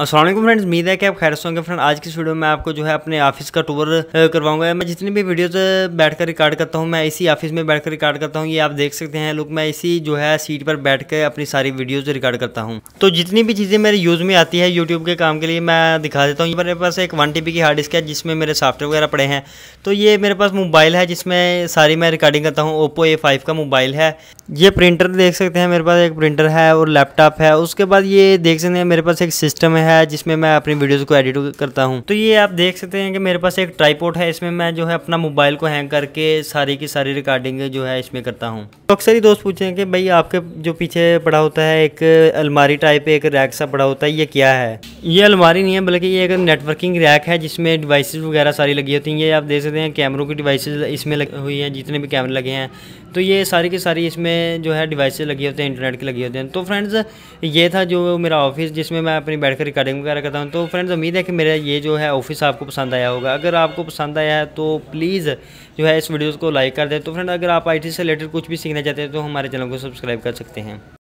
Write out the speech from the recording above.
Aslam friends उम्मीद है कि आप खैर होंगे। फ्रेंड आज की वीडियो में आपको जो है अपने ऑफ़िस का टूर करवाऊँगा। मैं जितनी भी वीडियोस बैठकर रिकॉर्ड करता हूँ, मैं इसी ऑफ़िस में बैठकर रिकॉर्ड करता हूँ। ये आप देख सकते हैं लोग मैं इसी जो है सीट पर बैठ कर अपनी सारी वीडियोज़ रिकॉर्ड करता हूँ। तो जितनी भी चीज़ें मेरे यूज़ में आती है यूट्यूब के काम के लिए, मैं दिखा देता हूँ। मेरे पास एक वन टी की हार्ड डिस्क है, जिसमें मेरे सॉफ्टवेयर वगैरह पड़े हैं। तो ये मेरे पास मोबाइल है, जिसमें सारी मैं रिकॉर्डिंग करता हूँ। ओप्पो ए का मोबाइल है। ये प्रिंटर देख सकते हैं, मेरे पास एक प्रिंटर है और लैपटॉप है। उसके बाद ये देख सकते हैं, मेरे पास एक सिस्टम है जिसमें मैं अपनी वीडियोस को एडिट करता हूँ। तो ये आप देख सकते हैं कि मेरे पास एक ट्राईपोर्ट है, इसमें मैं जो है अपना मोबाइल को हैंग करके सारी की सारी रिकॉर्डिंग जो है इसमें करता हूँ। तो अक्सर ही दोस्त पूछते हैं कि भाई आपके जो पीछे पड़ा होता है एक अलमारी टाइप एक रैक सा पड़ा होता है, ये क्या है? ये अलमारी नहीं है, बल्कि ये एक नेटवर्किंग रैक है जिसमें डिवाइसेस वगैरह सारी लगी होती हैं। ये आप देख सकते हैं कैमरों की डिवाइसेस इसमें हुई हैं, जितने भी कैमरे लगे हैं। तो ये सारी की सारी इसमें जो है डिवाइसेस लगी होते हैं इंटरनेट की लगी होती हैं। तो फ्रेंड्स ये था जो मेरा ऑफ़िस जिसमें मैं अपनी बैठ कर रिकॉर्डिंग वगैरह करता हूँ। तो फ्रेंड्स उम्मीद है कि मेरा ये जो है ऑफ़िस आपको पसंद आया होगा। अगर आपको पसंद आया है तो प्लीज़ जो है इस वीडियोज़ को लाइक कर दें। तो फ्रेंड अगर आप आईटी से रिलेटेड कुछ भी सीखना चाहते हैं तो हमारे चैनल को सब्सक्राइब कर सकते हैं।